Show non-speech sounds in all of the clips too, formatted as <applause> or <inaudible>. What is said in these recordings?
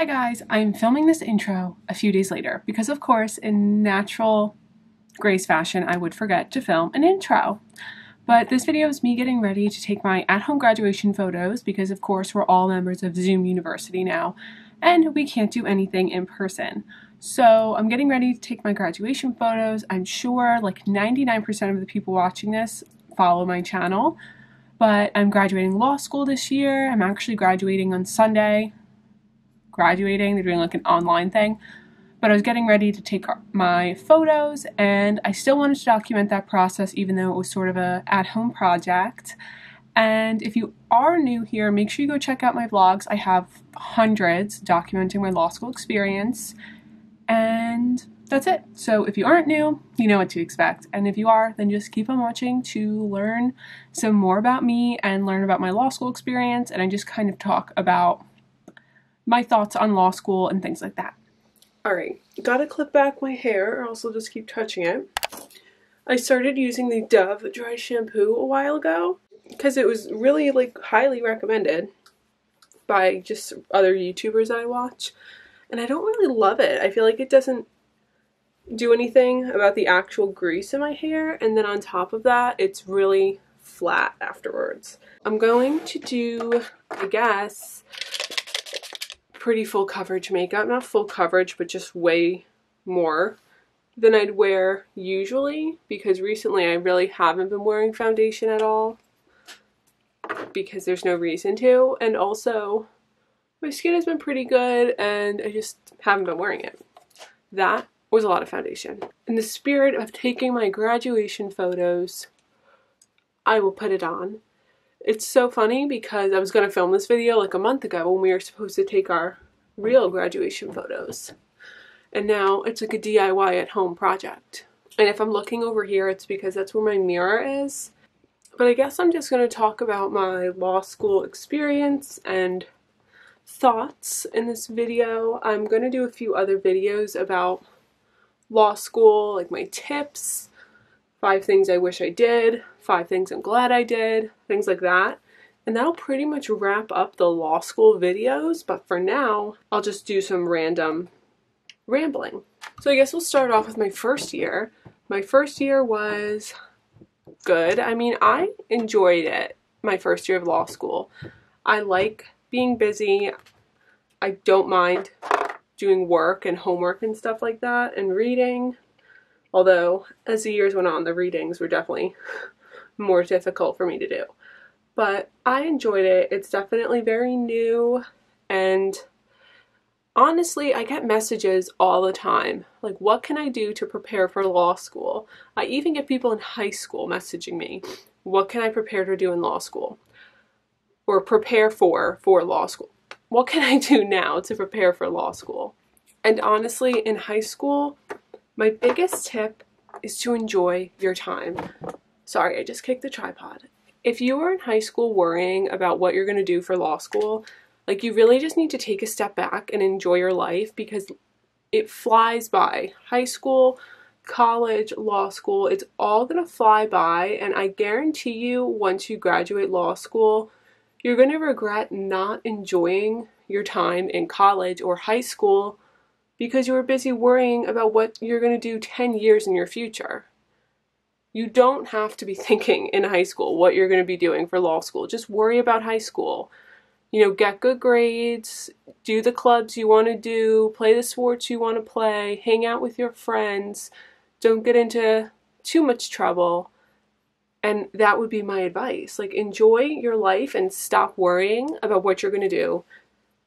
Hi guys, I'm filming this intro a few days later because of course in natural Grace fashion I would forget to film an intro. But this video is me getting ready to take my at-home graduation photos because of course we're all members of Zoom University now and we can't do anything in person. So I'm getting ready to take my graduation photos. I'm sure like 99% of the people watching this follow my channel, but I'm graduating law school this year. I'm actually graduating on Sunday. Graduating, they're doing like an online thing. But I was getting ready to take my photos and I still wanted to document that process even though it was sort of a at-home project. And if you are new here, make sure you go check out my vlogs. I have hundreds documenting my law school experience and that's it. So if you aren't new, you know what to expect. And if you are, then just keep on watching to learn some more about me and learn about my law school experience. And I just kind of talk about my thoughts on law school and things like that. Alright, gotta clip back my hair or else I'll just keep touching it. I started using the Dove dry shampoo a while ago because it was really like highly recommended by just other YouTubers I watch and I don't really love it. I feel like it doesn't do anything about the actual grease in my hair and then on top of that it's really flat afterwards. I'm going to do, I guess, pretty full coverage makeup. Not full coverage, but just way more than I'd wear usually because recently I really haven't been wearing foundation at all because there's no reason to and also my skin has been pretty good and I just haven't been wearing it. That was a lot of foundation. In the spirit of taking my graduation photos, I will put it on. It's so funny because I was going to film this video like a month ago when we were supposed to take our real graduation photos. And now it's like a DIY at home project. And if I'm looking over here, it's because that's where my mirror is. But I guess I'm just going to talk about my law school experience and thoughts in this video. I'm going to do a few other videos about law school, like my tips, five things I wish I did, five things I'm glad I did, things like that. And that'll pretty much wrap up the law school videos, but for now, I'll just do some random rambling. So I guess we'll start off with my first year. My first year was good. I mean, I enjoyed it, my first year of law school. I like being busy. I don't mind doing work and homework and stuff like that and reading. Although, as the years went on, the readings were definitely more difficult for me to do. But I enjoyed it. It's definitely very new and honestly, I get messages all the time. Like, what can I do to prepare for law school? I even get people in high school messaging me, what can I prepare to do in law school? or prepare for for law school. What can I do now to prepare for law school? And honestly, in high school, my biggest tip is to enjoy your time. Sorry, I just kicked the tripod. If you are in high school worrying about what you're going to do for law school, like you really just need to take a step back and enjoy your life because it flies by. High school, college, law school, it's all going to fly by and I guarantee you once you graduate law school, you're going to regret not enjoying your time in college or high school because you were busy worrying about what you're going to do 10 years in your future. You don't have to be <laughs> thinking in high school what you're going to be doing for law school. Just worry about high school. You know, get good grades, do the clubs you want to do, play the sports you want to play, hang out with your friends. Don't get into too much trouble and that would be my advice. Like, enjoy your life and stop worrying about what you're going to do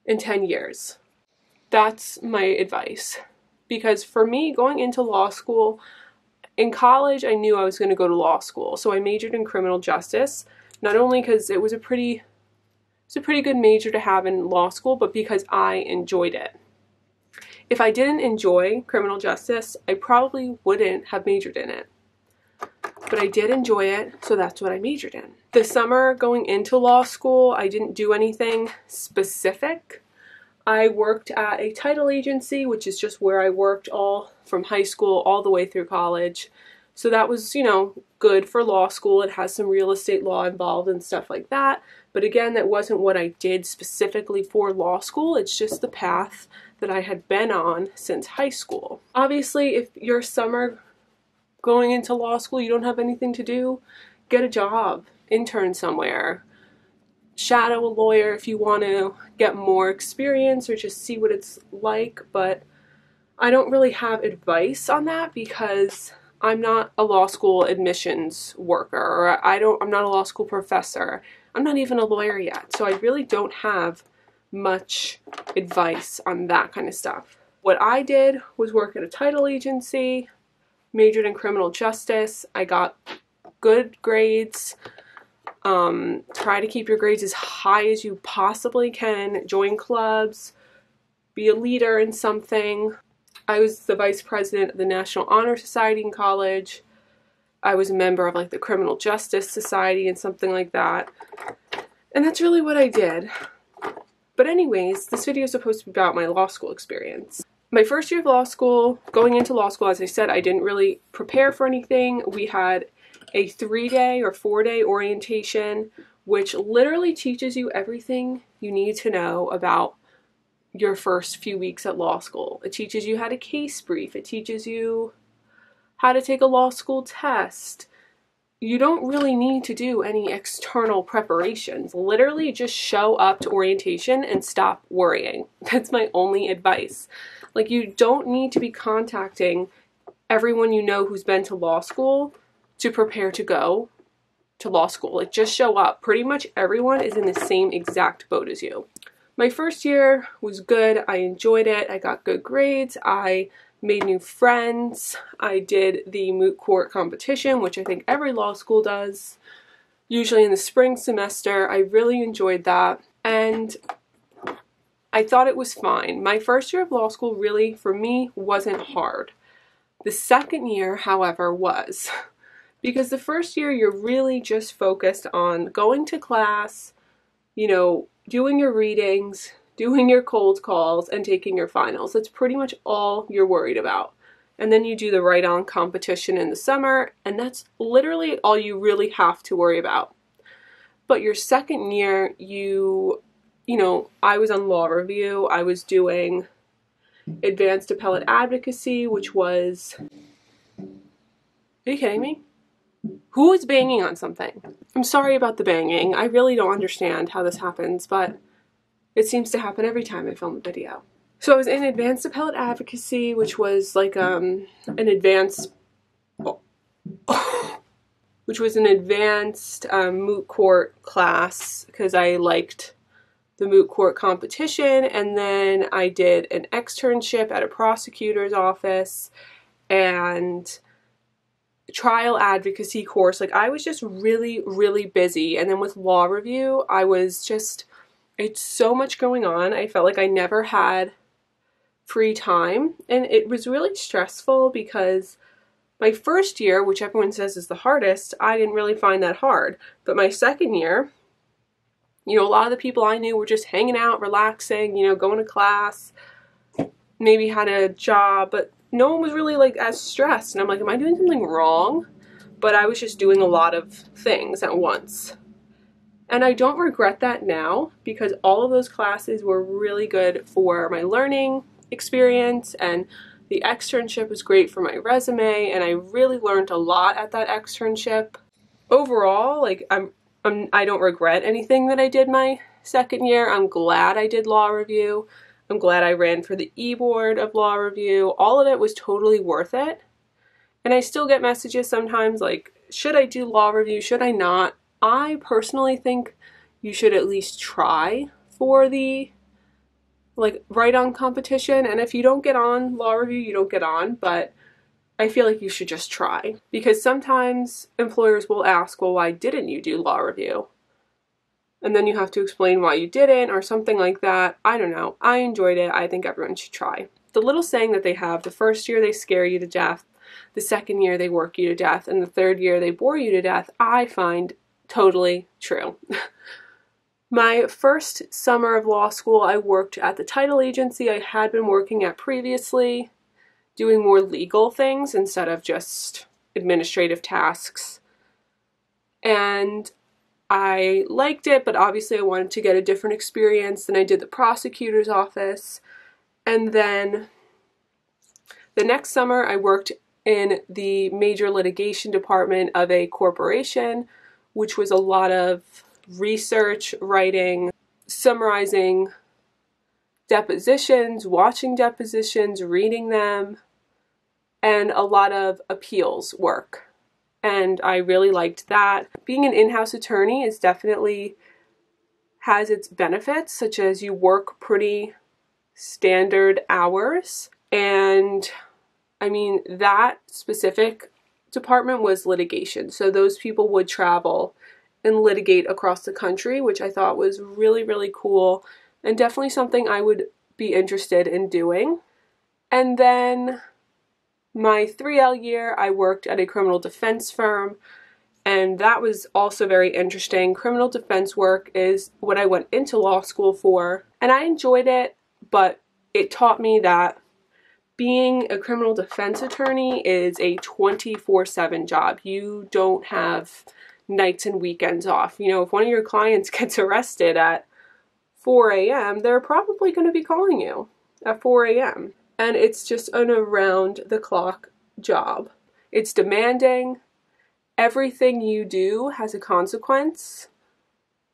in 10 years. That's my advice. Because for me, going into law school, in college, I knew I was going to go to law school. So I majored in criminal justice, not only because it was a pretty it's a pretty good major to have in law school, but because I enjoyed it. If I didn't enjoy criminal justice, I probably wouldn't have majored in it but I did enjoy it, so that's what I majored in. The summer going into law school, I didn't do anything specific. I worked at a title agency, which is just where I worked all from high school all the way through college. So that was, you know, good for law school. It has some real estate law involved and stuff like that. But again, that wasn't what I did specifically for law school. It's just the path that I had been on since high school. Obviously, if your summer going into law school, you don't have anything to do, get a job, intern somewhere, shadow a lawyer if you want to get more experience or just see what it's like. But I don't really have advice on that because I'm not a law school admissions worker or I don't I'm not a law school professor. I'm not even a lawyer yet. So I really don't have much advice on that kind of stuff. What I did was work at a title agency, majored in criminal justice. I got good grades. Um, try to keep your grades as high as you possibly can. Join clubs. Be a leader in something. I was the vice president of the National Honor Society in college. I was a member of like the Criminal Justice Society and something like that. And that's really what I did. But anyways, this video is supposed to be about my law school experience. My first year of law school, going into law school, as I said, I didn't really prepare for anything. We had a three-day or four-day orientation, which literally teaches you everything you need to know about your first few weeks at law school. It teaches you how to case brief. It teaches you how to take a law school test. You don't really need to do any external preparations. Literally just show up to orientation and stop worrying. <laughs> That's my only advice. Like you don't need to be contacting everyone you know who's been to law school to prepare to go to law school. Like just show up. Pretty much everyone is in the same exact boat as you. My first year was good. I enjoyed it. I got good grades. I made new friends. I did the moot court competition, which I think every law school does, usually in the spring semester. I really enjoyed that. And I thought it was fine. My first year of law school really, for me, wasn't hard. The second year, however, was. <laughs> Because the first year, you're really just focused on going to class, you know, doing your readings, <laughs> doing your cold calls, and taking your finals. That's pretty much all you're worried about. And then you do the write on competition in the summer, and that's literally all you really have to worry about. But your second year, you, you know, I was on law review, I was doing advanced appellate advocacy, which was. Are you kidding me? Who is banging on something? I'm sorry about the banging. I really don't understand how this happens, but it seems to happen every time I film a video. So I was in advanced appellate advocacy, which was like um, an advanced, <coughs> which was an advanced um, moot court class because I liked the moot court competition, and then I did an externship at a prosecutor's office, and trial advocacy course. Like I was just really, really busy. And then with law review, I was just, it's so much going on. I felt like I never had free time. And it was really stressful because my first year, which everyone says is the hardest, I didn't really find that hard. But my second year, you know, a lot of the people I knew were just hanging out, relaxing, you know, going to class, maybe had a job, but no one was really like as stressed. And I'm like, am I doing something wrong? But I was just doing a lot of things at once. And I don't regret that now because all of those classes were really good for my learning experience and the externship was great for my resume and I really learned a lot at that externship. Overall, like I'm, I'm I don't regret anything that I did my second year. I'm glad I did law review. I'm glad I ran for the e-board of law review. All of it was totally worth it. And I still get messages sometimes like, should I do law review? Should I not? I personally think you should at least try for the like write on competition. And if you don't get on law review, you don't get on. But I feel like you should just try because sometimes employers will ask, well, why didn't you do law review? And then you have to explain why you didn't or something like that. I don't know. I enjoyed it. I think everyone should try. The little saying that they have the first year they scare you to death, the second year they work you to death, and the third year they bore you to death, I find totally true. <laughs> My first summer of law school, I worked at the title agency I had been working at previously, doing more legal things instead of just administrative tasks. And I liked it, but obviously I wanted to get a different experience than I did the prosecutor's office. And then the next summer I worked in the major litigation department of a corporation, which was a lot of research, writing, summarizing depositions, watching depositions, reading them, and a lot of appeals work. And I really liked that. Being an in-house attorney is definitely has its benefits, such as you work pretty standard hours. And I mean, that specific department was litigation. So those people would travel and litigate across the country, which I thought was really, really cool and definitely something I would be interested in doing. And then my 3L year, I worked at a criminal defense firm, and that was also very interesting. Criminal defense work is what I went into law school for, and I enjoyed it, but it taught me that being a criminal defense attorney is a 24 7 job. You don't have nights and weekends off. You know, if one of your clients <laughs> gets arrested at 4 a.m., they're probably going to be calling you at 4 a.m. And it's just an around the clock job. It's demanding. Everything you do has a consequence,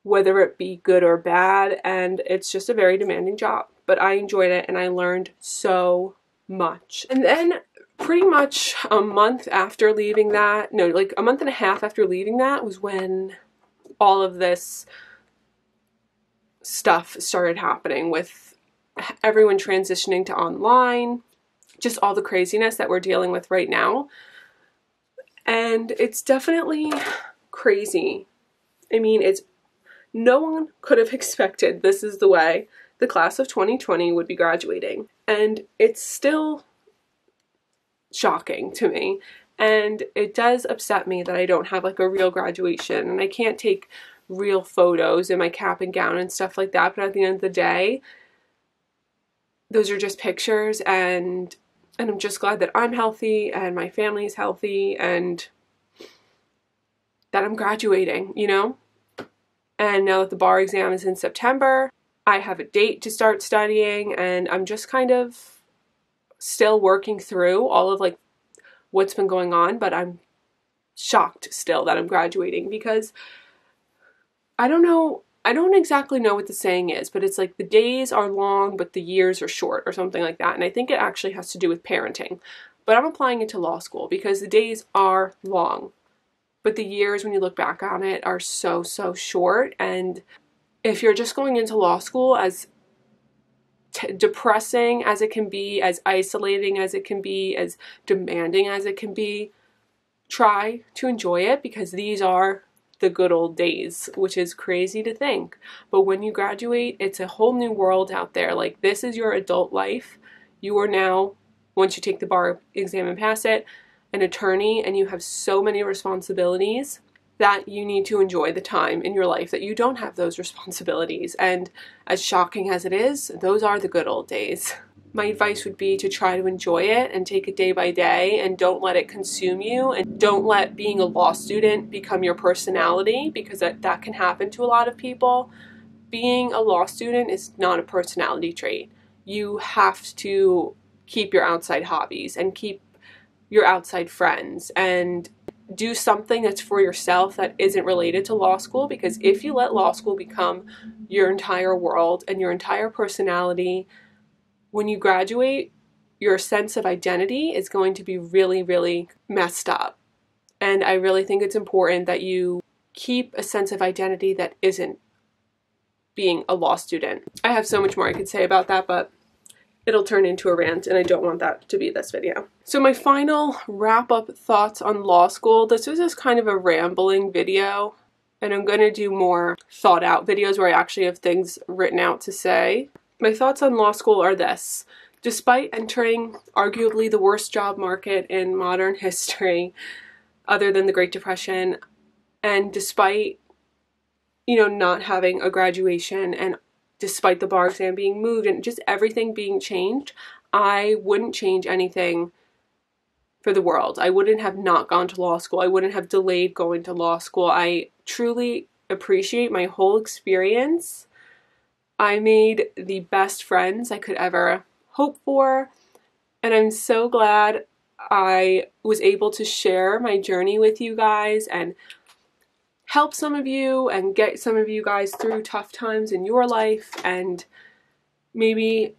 whether it be good or bad, and it's just a very demanding job. But I enjoyed it and I learned so much. And then pretty much a month after leaving that, no, like a month and a half after leaving that was when all of this stuff started happening with everyone transitioning to online, just all the craziness that we're dealing with right now. And it's definitely crazy. I mean, it's no one could have <laughs> expected this is the way the class of 2020 would be graduating. And it's still shocking to me. And it does upset me that I don't have like a real graduation and I can't take real photos in my cap and gown and stuff like that. But at the end of the day, those are just pictures and and I'm just glad that I'm healthy and my family's healthy and that I'm graduating, you know? And now that the bar exam is in September, I have a date to start studying and I'm just kind of still working through all of like what's been going on, but I'm shocked still that I'm graduating because I don't know I don't exactly know what the saying is, but it's like the days are long but the years are short or something like that. And I think it actually has to do with parenting. But I'm applying it to law school because the days are long. But the years when you look back on it are so so short and if you're just going into law school as t- depressing as it can be, as isolating as it can be, as demanding as it can be, try to enjoy it because these are the good old days, which is crazy to think. But when you graduate, it's a whole new world out there. Like, this is your adult life. You are now, once you take the bar exam and pass it, an attorney, and you have so many responsibilities that you need to enjoy the time in your life that you don't have those responsibilities. And as shocking as it is, those are the good old days. <laughs> My advice would be to try to enjoy it and take it day by day and don't let it consume you and don't let being a law student become your personality because that, that can happen to a lot of people. Being a law student is not a personality trait. You have to keep your outside hobbies and keep your outside friends and do something that's for yourself that isn't related to law school because if you let law school become your entire world and your entire personality, when you graduate, your sense of identity is going to be really, really messed up. And I really think it's important that you keep a sense of identity that isn't being a law student. I have so much more I could say about that, but it'll turn into a rant and I don't want that to be this video. So my final wrap up thoughts on law school. This was just kind of a rambling video and I'm going to do more thought out videos where I actually have things written out to say. My thoughts on law school are this. Despite entering arguably the worst job market in modern <laughs> history, other than the Great Depression, and despite, you know, not having a graduation and despite the bar exam being moved and just everything being changed, I wouldn't change anything for the world. I wouldn't have not gone to law school. I wouldn't have delayed going to law school. I truly appreciate my whole experience. I made the best friends I could ever hope for, and I'm so glad I was able to share my journey with you guys and help some of you and get some of you guys through tough times in your life and maybe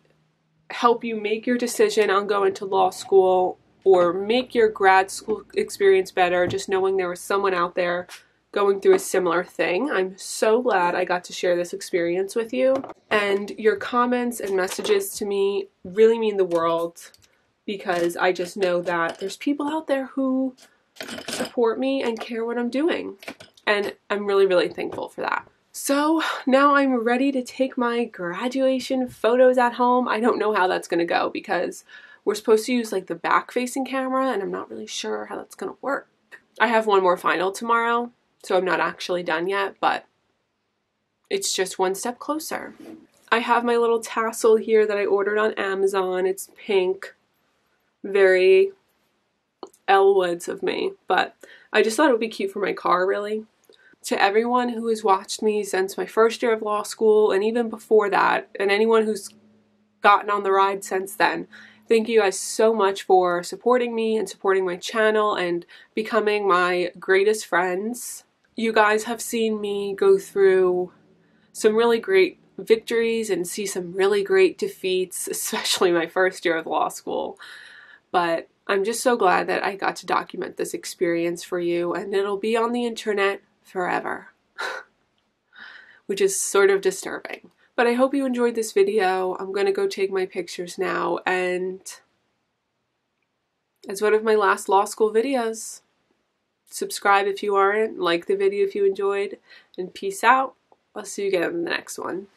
help you make your decision on going to law school or make your grad school experience better just knowing there was someone out there going through a similar thing. I'm so glad I got to share this experience with you. And your comments and messages to me really mean the world because I just know that there's people out there who support me and care what I'm doing. And I'm really, really thankful for that. So now I'm ready to take my graduation photos at home. I don't know how that's going to go because we're supposed to use like the back facing camera and I'm not really sure how that's going to work. I have one more final tomorrow, so I'm not actually done yet, but it's just one step closer. I have my little tassel here that I ordered on Amazon. It's pink, very Elle Woods of me, but I just thought it would be cute for my car, really to everyone who has watched me since my first year of law school and even before that, and anyone who's gotten on the ride since then. Thank you guys so much for supporting me and supporting my channel and becoming my greatest friends. You guys have seen me go through some really great victories and see some really great defeats, <laughs> especially my first year of law school. But I'm just so glad that I got to document this experience for you, and it'll be on the internet forever, <laughs> which is sort of disturbing. But I hope you enjoyed this video. I'm going to go take my pictures now and as one of my last law school videos. Subscribe if you aren't, like the video if you enjoyed, and peace out. I'll see you again in the next one.